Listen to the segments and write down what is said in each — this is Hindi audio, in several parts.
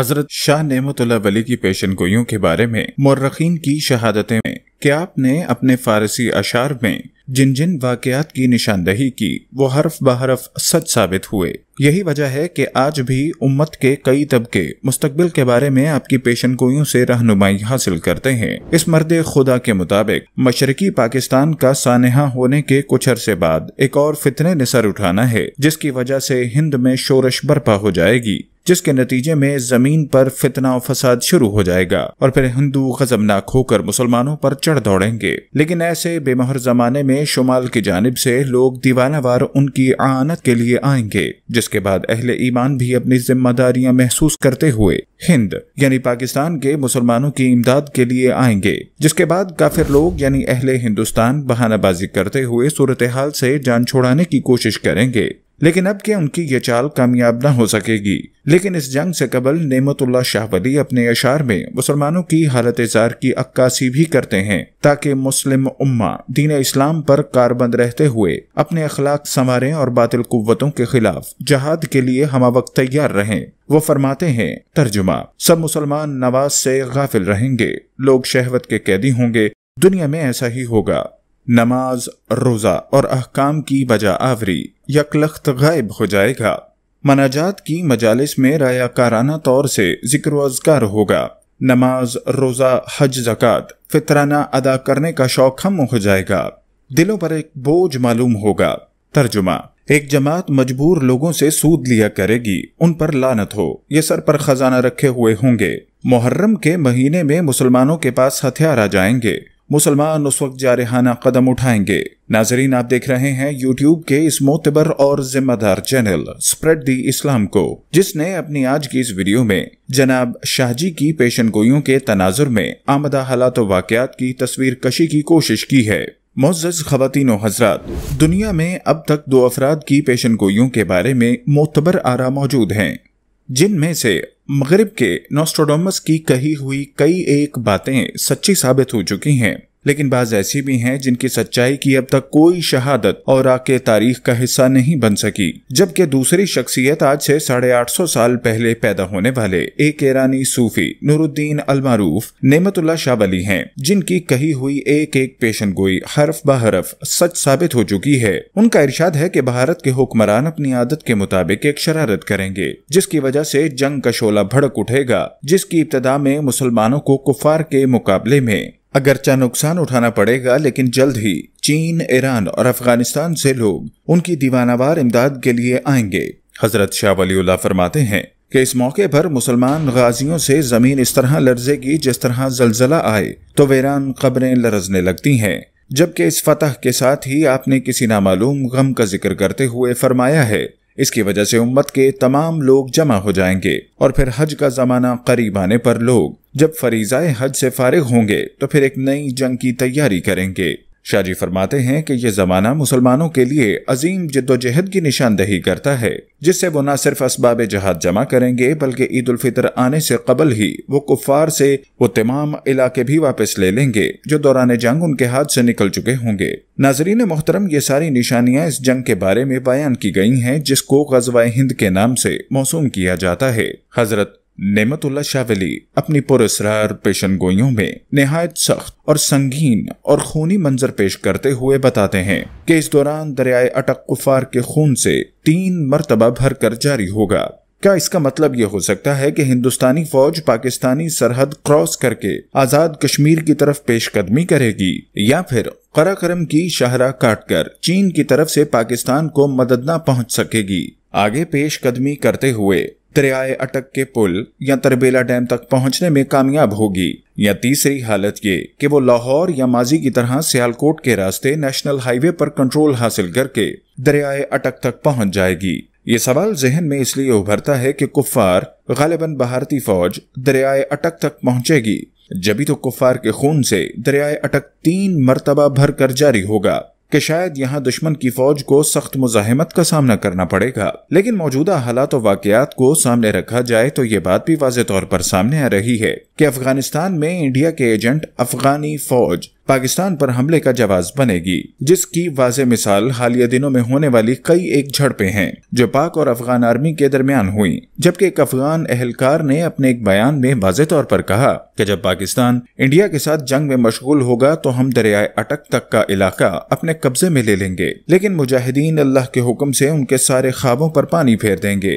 हज़रत शाह नेमतुल्ला वली की पेशन गोइयों के बारे में मर्रखीन की शहादतें में कि आपने अपने फारसी अशार में जिन जिन वाकयात की निशानदही की, वो हरफ बहरफ सच साबित हुए? यही वजह है कि आज भी उम्मत के कई तबके मुस्तकबिल के बारे में आपकी पेशन गोइयों से रहनुमाई हासिल करते हैं। इस मर्द खुदा के मुताबिक, मशरकी पाकिस्तान का सानहा होने के कुछ अरसे बाद एक और फितने ने सर उठाना है, जिसकी वजह से हिंद में शोरश बर्पा हो जाएगी। जिसके नतीजे में ज़मीन पर फितना और फसाद शुरू हो जाएगा और फिर हिंदू गजबनाक होकर मुसलमानों पर चढ़ दौड़ेंगे। लेकिन ऐसे बेमहर जमाने में शुमाल की जानब से लोग दीवानावार उनकी आनत के लिए आएँगे, जिसके बाद अहले ईमान भी अपनी जिम्मेदारियाँ महसूस करते हुए हिंद, यानी पाकिस्तान के मुसलमानों की इमदाद के लिए आएँगे, जिसके बाद काफिर लोग, यानी अहले हिंदुस्तान, बहानाबाजी करते हुए सूरत हाल से जान छोड़ाने की कोशिश करेंगे। लेकिन अब क्या उनकी ये चाल कामयाब न हो सकेगी? लेकिन इस जंग से कबल नेमतुल्ला शाहवली अपने अशार में मुसलमानों की हालत जार की अक्कासी भी करते हैं, ताकि मुस्लिम उम्मा दीन इस्लाम पर कारबंद रहते हुए अपने अखलाक संवारें और बातिल कुतों के खिलाफ जहाद के लिए हम वक्त तैयार रहें। वो फरमाते हैं, तर्जुमा, सब मुसलमान नवाज़ से गाफिल रहेंगे, लोग शहवत के कैदी होंगे, दुनिया में ऐसा ही होगा। नमाज़, रोजा और अहकाम की बजा आवरी, यकलख्त गायब हो जाएगा। मनाजात की मजालिस में रायाकाराना तौर से ज़िक्र अजगार होगा। नमाज़, रोजा, हज, जक़ात फितराना अदा करने का शौक हम हो जाएगा। दिलों पर एक बोझ मालूम होगा। तर्जुमा, एक जमात मजबूर लोगों से सूद लिया करेगी। उन पर लानत हो। ये सर पर खजाना रखे हुए होंगे। मुहर्रम के महीने में मुसलमानों के पास हथियार आ जाएँगे। मुसलमान उस वक्त जारहाना कदम उठाएँगे। नाजरीन, आप देख रहे हैं यूट्यूब के इस मोतबर और जिम्मेदार चैनल स्प्रेड दी इस्लाम को, जिसने अपनी आज की इस वीडियो में जनाब शाहजी की पेशन गोइयों के तनाजुर में आमदा हालात वाकयात की तस्वीर कशी की कोशिश की है। मोज़ खवतिन हजरात, दुनिया में अब तक दो अफराद की पेशन गोइयों के बारे में मोतबर आरा मौजूद हैं। जिनमें से मगरब के नोस्टोडोमस की कही हुई कई एक बातें सच्ची साबित हो चुकी हैं। लेकिन बाज ऐसी भी हैं जिनकी सच्चाई की अब तक कोई शहादत और आके तारीख का हिस्सा नहीं बन सकी, जबकि दूसरी शख्सियत आज से साढ़े आठ सौ साल पहले पैदा होने वाले एक ईरानी सूफी नूरुद्दीन अलमारूफ नेमतुल्ला शाबली हैं, जिनकी कही हुई एक एक पेशन गोई हरफ बहरफ सच साबित हो चुकी है। उनका इर्शाद है की भारत के हुक्मरान अपनी आदत के मुताबिक एक शरारत करेंगे, जिसकी वजह से जंग का शोला भड़क उठेगा, जिसकी इब्तदा में मुसलमानों को कुफार के मुकाबले में अगरचा नुकसान उठाना पड़ेगा, लेकिन जल्द ही चीन, ईरान और अफ़गानिस्तान से लोग उनकी दीवानावार इमदाद के लिए आएँगे। हज़रत शाह वली फरमाते हैं कि इस मौके पर मुसलमान गाजियों से ज़मीन इस तरह लर्जेगी जिस तरह जलजला आए तो वीरान खबरें लरजने लगती हैं। जबकि इस फतह के साथ ही आपने किसी नामालूम गम का ज़िक्र करते हुए फरमाया है, इसकी वजह से उम्मत के तमाम लोग जमा हो जाएँगे और फिर हज का जमाना करीब आने पर लोग जब फरीजाए हज से फारिग होंगे तो फिर एक नई जंग की तैयारी करेंगे। शाहजी फरमाते हैं कि यह जमाना मुसलमानों के लिए अजीम जद्दोजहद की निशानदही करता है, जिससे वो न सिर्फ़ इसबाब जहाद जमा करेंगे, बल्कि ईद उल फितर आने से कबल ही वो कुफार से वो तमाम इलाके भी वापस ले लेंगे, जो दौरान जंग उनके हाथ से निकल चुके होंगे। नाजरीन मोहतरम, ये सारी निशानियाँ इस जंग के बारे में बयान की गई हैं, जिसको गजवा हिंद के नाम से मौसूम किया जाता है। हज़रत नेमतुल्ला शावली अपनी पुरस्कार पेशन गोइयों में नहायत सख्त और संगीन और खूनी मंजर पेश करते हुए बताते हैं कि इस दौरान दरियाए अटक कुफार के खून से तीन मरतबा भर कर जारी होगा। क्या इसका मतलब ये हो सकता है कि हिंदुस्तानी फौज पाकिस्तानी सरहद क्रॉस करके आज़ाद कश्मीर की तरफ़ पेशकदमी करेगी, या फिर कराकरम की शाहरा काटकर चीन की तरफ़ से पाकिस्तान को मदद न पहुँच सकेगी? आगे पेशकदमी करते हुए दरियाए अटक के पुल या तरबेला डैम तक पहुँचने में कामयाब होगी, या तीसरी हालत ये कि वो लाहौर या माजी की तरह सियालकोट के रास्ते नेशनल हाईवे पर कंट्रोल हासिल करके दरियाए अटक तक पहुँच जाएगी। ये सवाल जहन में इसलिए उभरता है कि कुफार गालिबन भारतीय फौज दरियाए अटक तक पहुंचेगी, जबी तो कुफार के खून से दरियाए अटक तीन मरतबा भर कर जारी होगा। कि शायद यहाँ दुश्मन की फौज को सख्त मुजाहमत का सामना करना पड़ेगा। लेकिन मौजूदा हालात और वाकयात को सामने रखा जाए तो ये बात भी वाज तौर पर सामने आ रही है कि अफ़गानिस्तान में इंडिया के एजेंट अफगानी फौज पाकिस्तान पर हमले का जवाब बनेगी, जिसकी वाज मिसाल हालिया दिनों में होने वाली कई एक झड़पें हैं, जो पाक और अफगान आर्मी के दरमियान हुई। जबकि एक अफगान एहलकार ने अपने एक बयान में वाज तौर पर कहा कि जब पाकिस्तान इंडिया के साथ जंग में मशगूल होगा तो हम दरियाए अटक तक का इलाका अपने कब्जे में ले लेंगे। लेकिन मुजाहिदीन अल्लाह के हुक्म ऐसी उनके सारे ख्वाबों आरोप पानी फेर देंगे।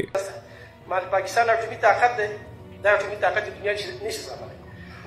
पाकिस्तान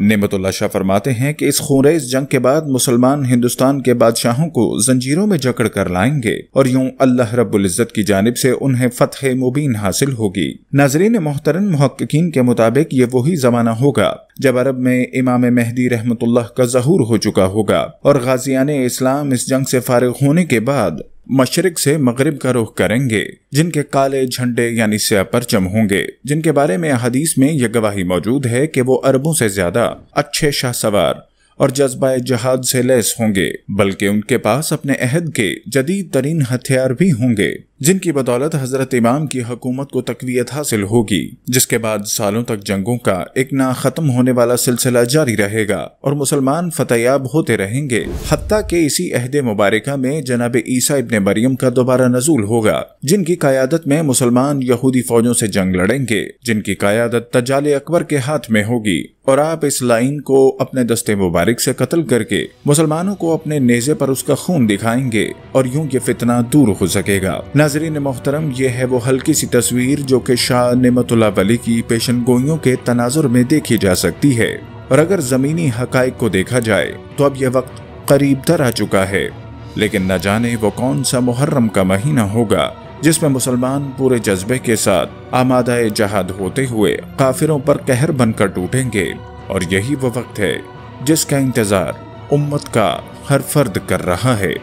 नेमतुल्ला शाह फरमाते हैं कि इस खूरेज जंग के बाद मुसलमान हिंदुस्तान के बादशाहों को जंजीरों में जकड़ कर लाएँगे और यूँ अल्लाह रबुल्जत की जानब से उन्हें फतह मुबीन हासिल होगी। नाजरीन मोहतरन महक्कीन के मुताबिक ये वही जमाना होगा जब अरब में इमाम मेहदी रहमतुल्लाह का जहूर हो चुका होगा और गाजियान इस्लाम इस जंग से फारिग होने के बाद मशरक से मगरब का रुख करेंगे, जिनके काले झंडे यानी स्या परचम होंगे, जिनके बारे में हदीस में यह गवाही मौजूद है कि वो अरबों से ज़्यादा अच्छे शाह सवार और जज्बा जहाज़ से लैस होंगे, बल्कि उनके पास अपने अहद के जदीद तरीन हथियार भी होंगे। जिनकी बदौलत हज़रत इमाम की हकूमत को तकवीत हासिल होगी, जिसके बाद सालों तक जंगों का एक ना खत्म होने वाला सिलसिला जारी रहेगा और मुसलमान फतेयाब होते रहेंगे। हती के इसी अहद मुबारक में जनाब ईसा इबन मरियम का दोबारा नजूल होगा, जिनकी क्यादत में मुसलमान यहूदी फौजों से जंग लड़ेंगे, जिनकी क्यादत तजाल अकबर के हाथ में होगी। और आप इस लाइन को अपने दस्ते मुबारक से कत्ल करके मुसलमानों को अपने नेजे पर उसका खून दिखाएँगे और यूँ ये फितना दूर हो सकेगा। नाजरीन मोहतरम ये है वो हल्की सी तस्वीर जो कि शाह नमतुल्ला वली की पेशन गोइयों के तनाजुर में देखी जा सकती है। और अगर जमीनी हकाइक को देखा जाए तो अब यह वक्त करीब तर आ चुका है। लेकिन न जाने वो कौन सा मुहर्रम का महीना होगा, जिसमें मुसलमान पूरे जज्बे के साथ आमादा जहाद होते हुए काफिरों पर कहर बनकर टूटेंगे। और यही वो वक्त है, जिसका इंतज़ार उम्मत का हर फर्द कर रहा है।